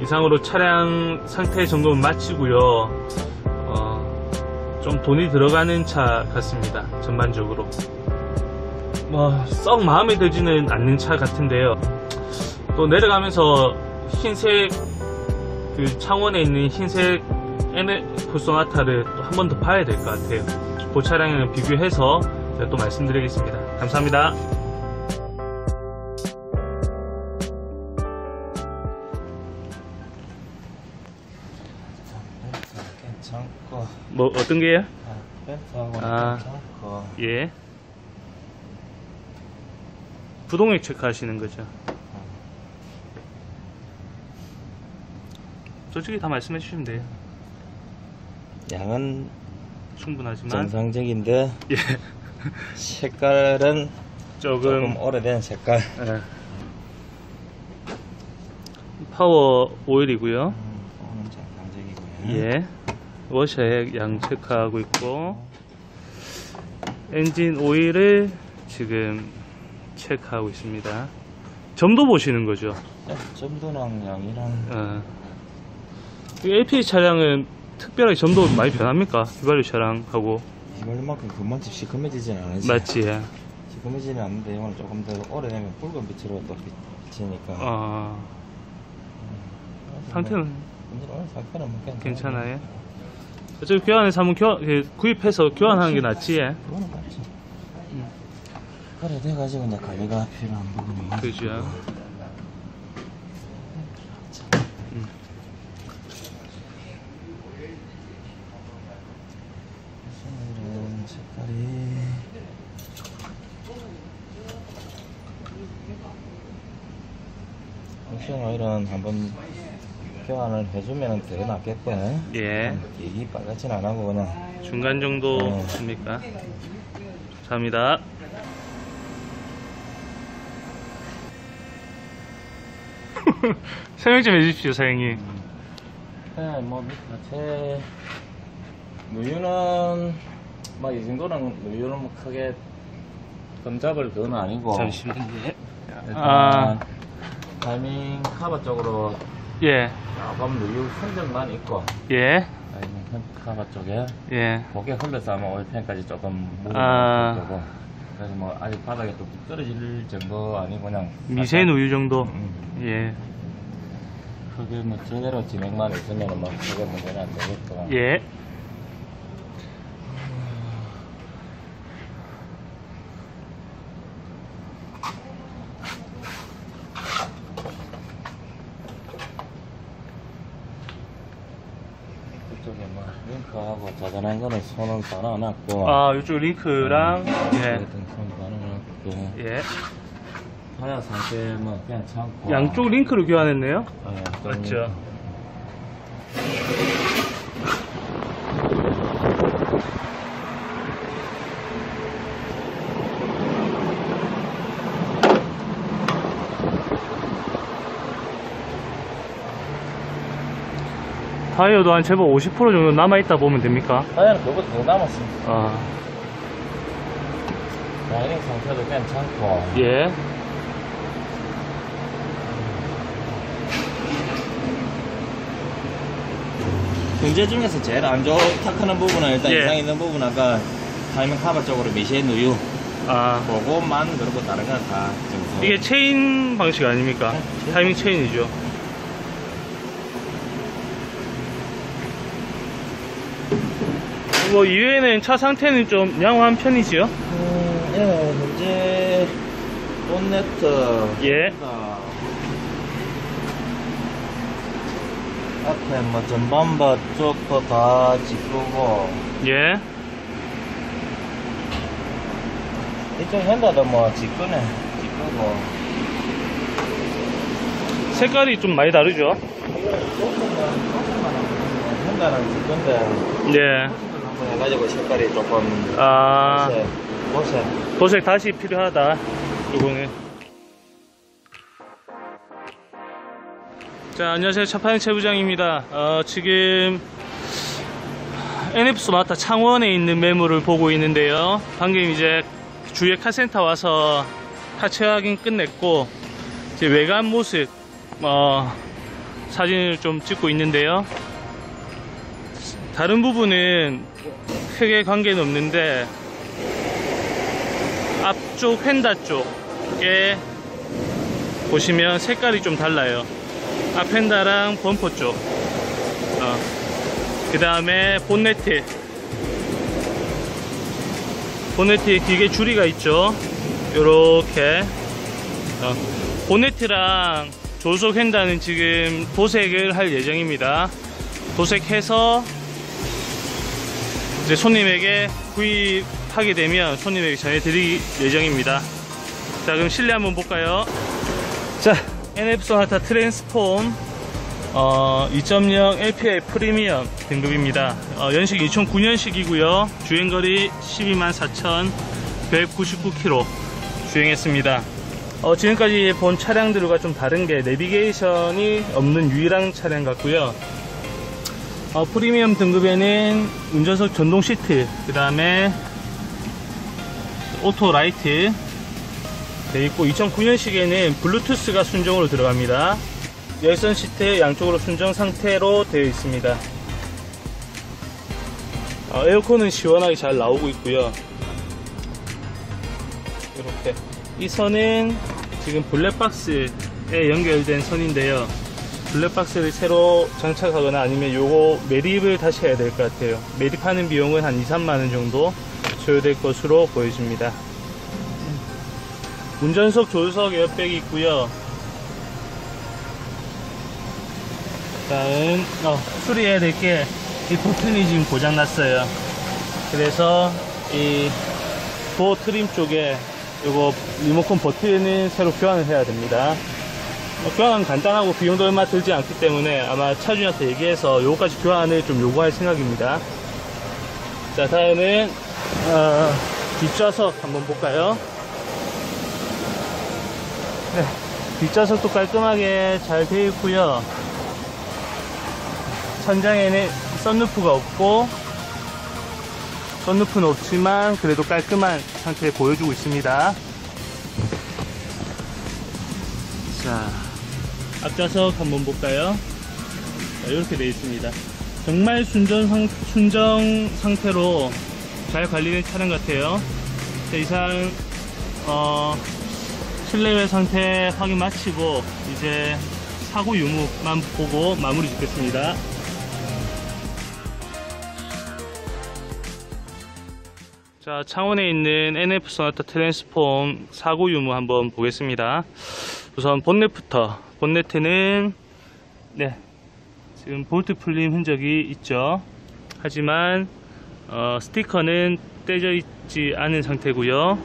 이상으로 차량 상태 정도는 마치고요. 어, 좀 돈이 들어가는 차 같습니다. 전반적으로. 뭐, 썩 마음에 들지는 않는 차 같은데요. 또 내려가면서 흰색, 그 창원에 있는 흰색 NF 소나타를 또 한 번 더 봐야 될 것 같아요. 그 차량이랑 비교해서 제가 또 말씀드리겠습니다. 감사합니다. 괜찮고 뭐, 어떤 게요? 아, 벤츠하고 아. 괜찮고 예. 부동액 체크하시는 거죠? 솔직히 다 말씀해 주시면 돼요. 양은 충분하지만. 정상적인데 예. 색깔은 조금 조금, 오래된 색깔 예. 파워 오일이고요. 음, 정상적이고요 예. 워셔액 양 체크하고 있고, 엔진 오일을 지금 체크하고 있습니다. 점도 보시는 거죠? 네, 점도랑 양이랑 어. 이 LPG 차량은 특별하게 점도 많이 변합니까? 휘발유 차량하고 이것만큼 금방 시커매지진 않지 맞지? 시커매지는 않는데 이거는 조금 더 오래되면 붉은 빛으로 또 비치니까 어, 상태는 오늘 상태는 뭐 괜찮아요. 어차피 교환해서 한번 교, 그 구입해서 교환하는 게 낫지? 그거는 맞지 그래 돼가지고 이제 관리가 필요한 부분이 그죠. 음. 오늘은 색깔이 옵션 오일은 한번 교환을 해주면 더 낫겠고 예. 얘기 빨갛진 안 하고 그냥 중간 정도 어. 됩니까? 감사합니다. 설명 좀 해주십시오, 사장님. 네, 뭐 제 누유는 뭐이 정도는 누유는 뭐 크게 검잡을 그건 아니고 잠시만요. 일단 아, 타이밍 카바 쪽으로 예, 조금 누유 흔적만 있고 예, 타이밍 흔- 카바 쪽에 예. 고개 흘러서 아마 올펜까지 조금 아. 거고 그래서 뭐 아직 바닥에 또 떨어질 정도 아니고 그냥 미세인 우유 정도. 음, 예, 그게 뭐 제대로 진행만 있으면 뭐 크게 문제는 안 되겠고 예. 그쪽에 뭐 자잘한 거는 손은 다 놔놨고 아, 이쪽 링크랑, 예, 손 놔놨고 예. 타야 상태 뭐 괜찮고 양쪽 링크를 교환했네요. 예, 좀 맞죠. 타이어도 한 제법 50% 정도 남아있다 보면 됩니까? 타야는 그거보다 더 남았습니다 아, 라이닝 상태도 괜찮고 예. 경제 중에서 제일 안 좋다하는 부분은 일단 예. 이상 있는 부분은 아까 타이밍 카바 쪽으로 미세한 누유 아, 그것만 그리고 다른 건 다 정상 이게 체인 방식 아닙니까? 네. 타이밍 체인이죠. 뭐 이외에는 차 상태는 좀 양호한 편이지요? 음, 예, 현재 본네트 예. 가 앞에 뭐 전반바 쪽도 다 직구고 예. 이쪽 핸다도 뭐 직구네 직구고 색깔이 좀 많이 다르죠? 핸다는 직구인데 예. 한번 해가지고 색깔이 조금 아, 보색 도색 다시 필요하다. 요거는. 자, 안녕하세요. 차파행 최부장입니다. 어, 지금 NF 소나타 창원에 있는 매물을 보고 있는데요. 방금 이제 주위에 카센터 와서 하체 확인 끝냈고 이제 외관 모습 어, 사진을 좀 찍고 있는데요. 다른 부분은 크게 관계는 없는데 앞쪽 휀다 쪽에 보시면 색깔이 좀 달라요. 앞 휀다랑 범퍼 쪽. 그 다음에 본네트. 본네트에 기계 줄이가 있죠. 요렇게. 어, 본네트랑 조속 휀다는 지금 도색을 할 예정입니다. 도색해서 이제 손님에게 구입하게 되면 손님에게 전해드릴 예정입니다. 자, 그럼 실내 한번 볼까요? 자, NF 소나타 트랜스폼 어, 2.0 LPI 프리미엄 등급입니다. 어, 연식 2009년식이고요. 주행거리 124,199km 주행했습니다. 어, 지금까지 본 차량들과 좀 다른 게 내비게이션이 없는 유일한 차량 같고요. 어, 프리미엄 등급에는 운전석 전동 시트, 그 다음에 오토 라이트 되어 있고 2009년식에는 블루투스가 순정으로 들어갑니다. 열선 시트 양쪽으로 순정 상태로 되어 있습니다. 어, 에어컨은 시원하게 잘 나오고 있고요. 이렇게 이 선은 지금 블랙박스에 연결된 선인데요. 블랙박스를 새로 장착하거나 아니면 요거 매립을 다시 해야 될 것 같아요. 매립하는 비용은 한 2, 3만원 정도 소요될 것으로 보여집니다. 운전석, 조수석 에어백이 있고요. 다음 어, 수리해야 될 게 이 버튼이 지금 고장 났어요. 그래서 이 도어 트림 쪽에 요거 리모컨 버튼은 새로 교환을 해야 됩니다. 어, 교환은 간단하고 비용도 얼마 들지 않기 때문에 아마 차주한테 얘기해서 요거까지 교환을 좀 요구할 생각입니다. 자 다음은 어, 뒷좌석 한번 볼까요? 네, 뒷좌석도 깔끔하게 잘 되어 있고요. 천장에는 썬루프가 없고 썬루프는 없지만 그래도 깔끔한 상태에 보여주고 있습니다. 자, 앞좌석 한번 볼까요? 자, 이렇게 되어 있습니다. 정말 순정, 상, 순정 상태로 잘 관리된 차량 같아요. 자, 이상 어, 실내외 상태 확인 마치고 이제 사고 유무만 보고 마무리 짓겠습니다. 자, 창원에 있는 NF 소나타 트랜스폼 사고 유무 한번 보겠습니다. 우선 본넷부터. 본네트는 네, 지금 볼트 풀림 흔적이 있죠. 하지만 어, 스티커는 떼져 있지 않은 상태고요.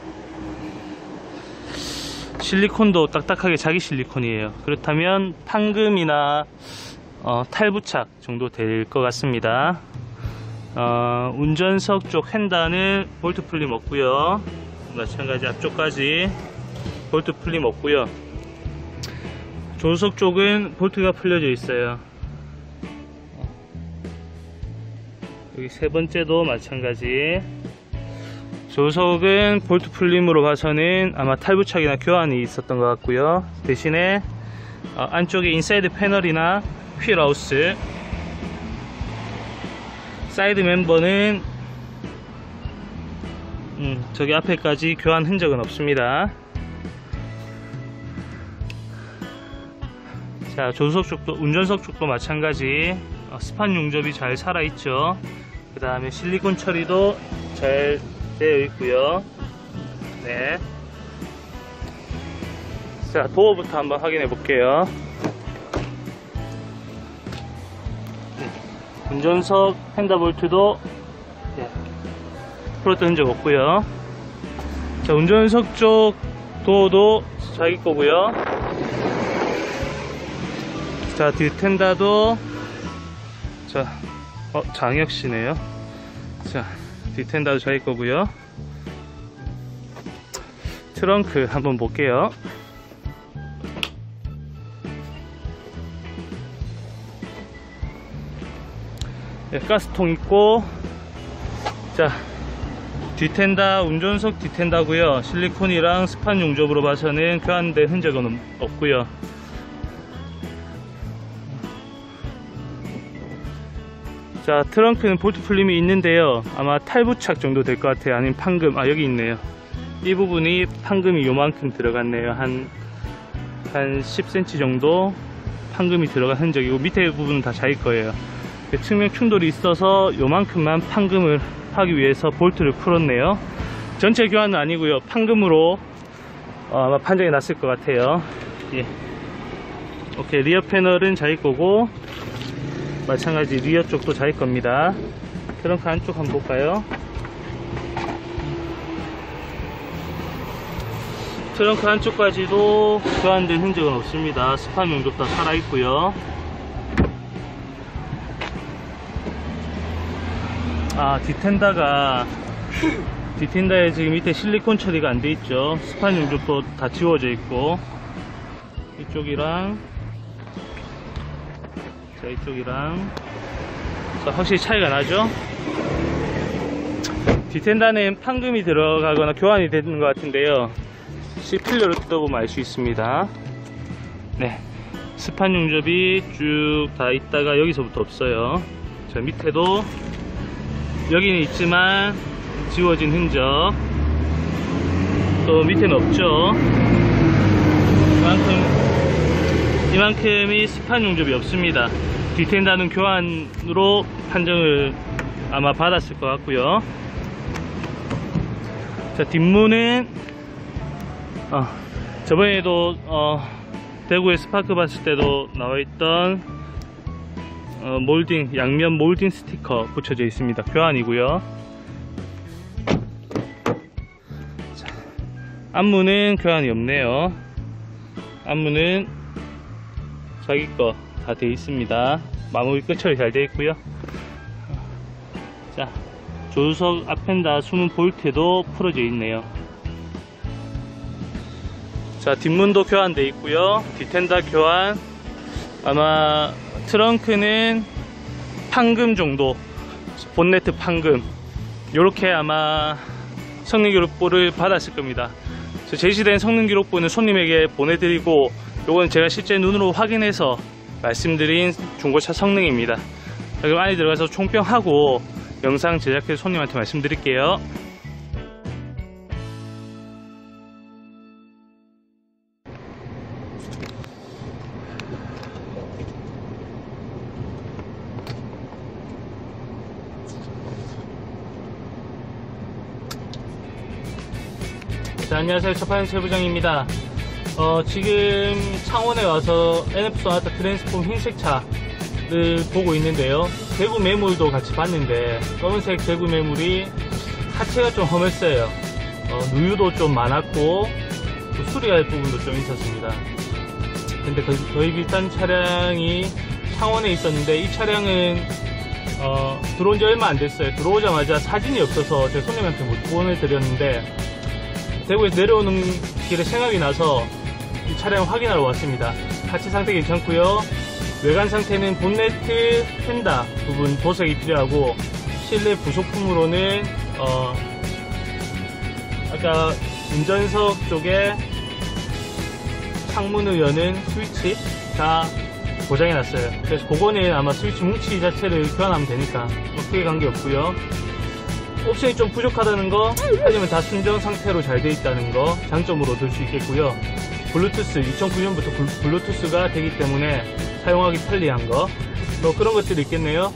실리콘도 딱딱하게 자기 실리콘이에요. 그렇다면 판금이나 어, 탈부착 정도 될 것 같습니다. 어, 운전석 쪽 휀다는 볼트 풀림 없고요. 마찬가지 앞쪽까지 볼트 풀림 없고요. 조수석 쪽은 볼트가 풀려져 있어요. 여기 세 번째도 마찬가지. 조수석은 볼트 풀림으로 봐서는 아마 탈부착이나 교환이 있었던 것 같고요. 대신에 어, 안쪽에 인사이드 패널이나 휠하우스 사이드 멤버는 음, 저기 앞에까지 교환 흔적은 없습니다. 자, 조수석 쪽도, 운전석 쪽도 마찬가지. 어, spot 용접이 잘 살아있죠. 그 다음에 실리콘 처리도 잘 되어 있고요. 네. 자, 도어부터 한번 확인해 볼게요. 운전석 핸더볼트도 예, 풀었던 흔적 없고요. 자, 운전석 쪽 도어도 자기 거고요. 자, 뒷텐다도 자, 어, 장혁 씨네요. 자, 뒷텐다도 자기 거고요. 트렁크 한번 볼게요. 네, 가스통 있고 자 뒤텐다 운전석 뒤텐다고요 실리콘이랑 스판 용접으로 봐서는 교환된 흔적은 없고요 자 트렁크는 볼트 풀림이 있는데요. 아마 탈부착 정도 될 것 같아요. 아니면 판금 아 여기 있네요. 이 부분이 판금이 요만큼 들어갔네요. 한, 한 10cm 정도 판금이 들어간 흔적이고 밑에 부분은 다 자일 거예요. 그 측면 충돌이 있어서 요만큼만 판금을 하기 위해서 볼트를 풀었네요. 전체 교환은 아니고요. 판금으로 어, 아마 판정이 났을 것 같아요. 예. 오케이. 리어 패널은 자일 거고 마찬가지 리어 쪽도 자일 겁니다. 트렁크 안쪽 한번 볼까요? 트렁크 안쪽까지도 교환된 흔적은 없습니다. 스판 용접 다 살아있고요. 아 디텐다가 디텐다에 지금 밑에 실리콘 처리가 안 돼 있죠. 스판 용접도 다 지워져 있고 이쪽이랑 자 이쪽이랑. 자, 확실히 차이가 나죠? 디텐다는 판금이 들어가거나 교환이 되는 것 같은데요. C필러로 뜯어보면 알 수 있습니다. 네. 스판 용접이 쭉 다 있다가 여기서부터 없어요. 저 밑에도 여기는 있지만 지워진 흔적. 또 밑에는 없죠. 이만큼 이만큼이 스판 용접이 없습니다. 디텐다는 교환으로 판정을 아마 받았을 것 같고요. 자 뒷문은 어, 저번에도 어, 대구에 스파크 봤을 때도 나와있던 어, 몰딩 양면 몰딩 스티커 붙여져 있습니다. 교환이고요. 자, 앞문은 교환이 없네요. 앞문은 자기 거 다 되어 있습니다. 마무리 끝처리 잘 되어 있고요. 자 조수석 앞엔다 숨은 볼트도 풀어져 있네요. 자 뒷문도 교환되어 있고요. 디텐다 교환. 아마 트렁크는 판금 정도 본네트 판금. 요렇게 아마 성능 기록부를 받았을 겁니다. 저 제시된 성능 기록부는 손님에게 보내드리고 요건 제가 실제 눈으로 확인해서 말씀드린 중고차 성능입니다 자, 그럼 안에 들어가서 총평하고 영상 제작해서 손님한테 말씀드릴게요 자, 안녕하세요. 첫판 최부장입니다. 어, 지금 창원에 와서 NF 소나타 트랜스폼 흰색 차를 보고 있는데요. 대구 매물도 같이 봤는데, 검은색 대구 매물이 하체가 좀 험했어요. 어, 누유도 좀 많았고, 또 수리할 부분도 좀 있었습니다. 근데 그, 거의 비슷한 차량이 창원에 있었는데, 이 차량은 어, 들어온 지 얼마 안 됐어요. 들어오자마자 사진이 없어서 제 손님한테 못 보내드렸는데, 대구에서 내려오는 길에 생각이 나서 이 차량 확인하러 왔습니다. 하체 상태 괜찮고요. 외관 상태는 본네트 펜다 부분 도색이 필요하고 실내 부속품으로는 어 아까 운전석 쪽에 창문을 여는 스위치 다 고장이 났어요. 그래서 그거는 아마 스위치 뭉치 자체를 교환하면 되니까 뭐 크게 관계 없고요. 옵션이 좀 부족하다는 거 하지만 다 순정 상태로 잘 되어 있다는 거 장점으로 들수 있겠고요 블루투스 2009년부터 블루투스가 되기 때문에 사용하기 편리한 거 뭐 그런 것들이 있겠네요.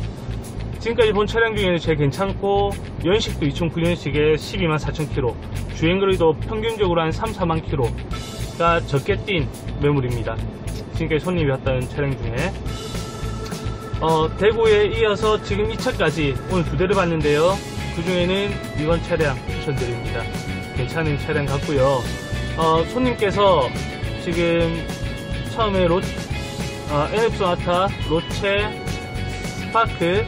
지금까지 본 차량 중에는 제일 괜찮고 연식도 2009년식에 12만 4천 km 주행거리도 평균적으로 한 3, 4만 km가 적게 뛴 매물입니다. 지금까지 손님이 왔다는 차량 중에. 어, 대구에 이어서 지금 2차까지 오늘 두 대를 봤는데요. 그 중에는 이번 차량 추천드립니다. 괜찮은 차량 같고요. 어, 손님께서 지금 처음에 로, 어, NF 소나타, 로체, 스파크,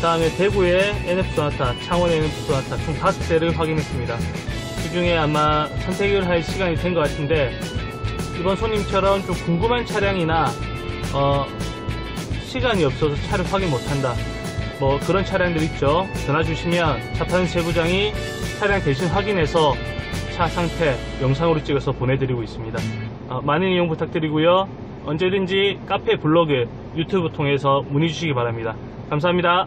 다음에 대구의 NF 소나타, 창원의 NF 소나타 총 5대를 확인했습니다. 그 중에 아마 선택을 할 시간이 된 것 같은데 이번 손님처럼 좀 궁금한 차량이나 어, 시간이 없어서 차를 확인 못한다. 뭐 그런 차량들 있죠. 전화 주시면 차 파는 세부장이 차량 대신 확인해서 차 상태 영상으로 찍어서 보내드리고 있습니다. 어, 많은 이용 부탁드리고요. 언제든지 카페, 블로그, 유튜브 통해서 문의 주시기 바랍니다. 감사합니다.